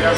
Ya,